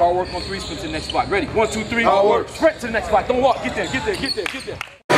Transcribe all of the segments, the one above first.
Hard work on three, sprint to the next spot. Ready? One, two, three. Hard work. Sprint to the next spot. Don't walk. Get there, get there, get there, get there.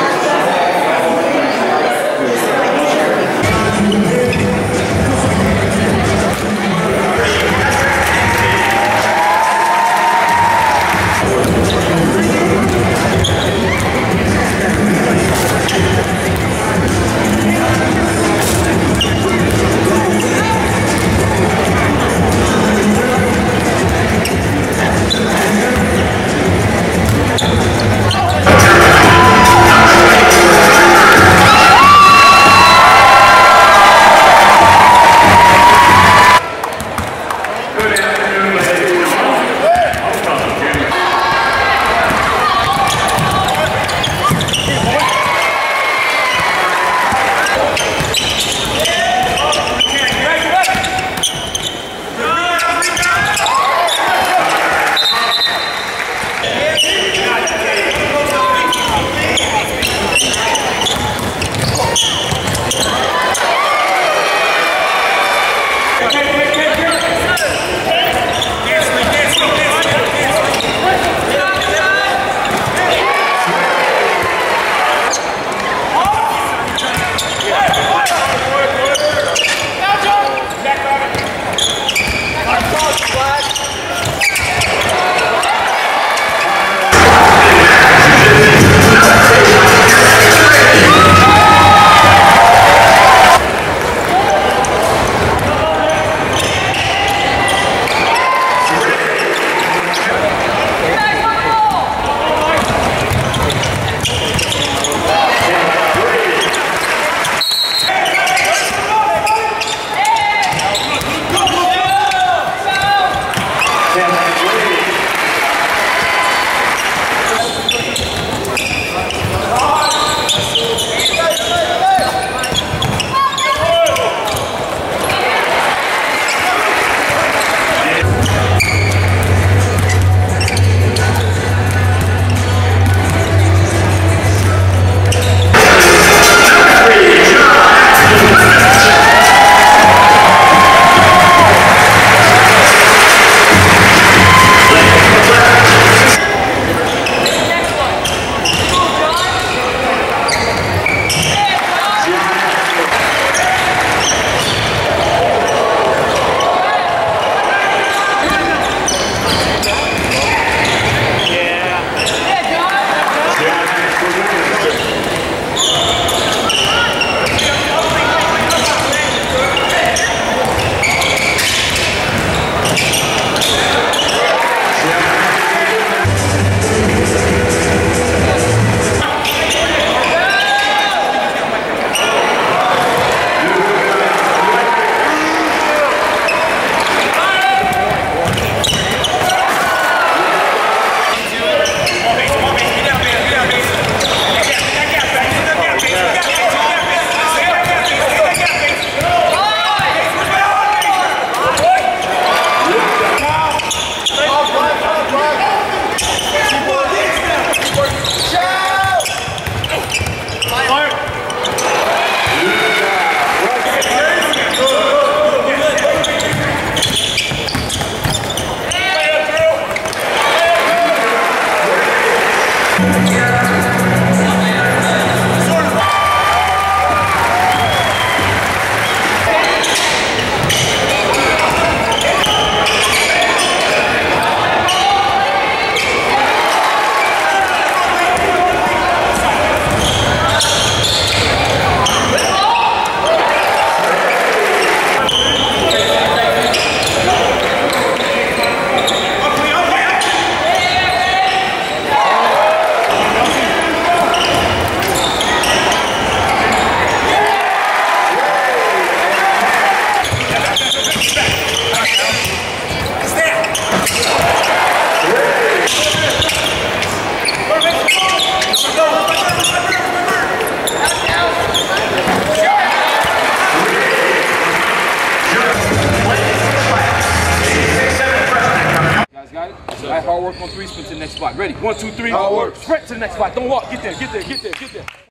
Work on three, sprint to the next spot. Ready? One, two, three. All work. Sprint to the next spot. Don't walk. Get there. Get there. Get there. Get there.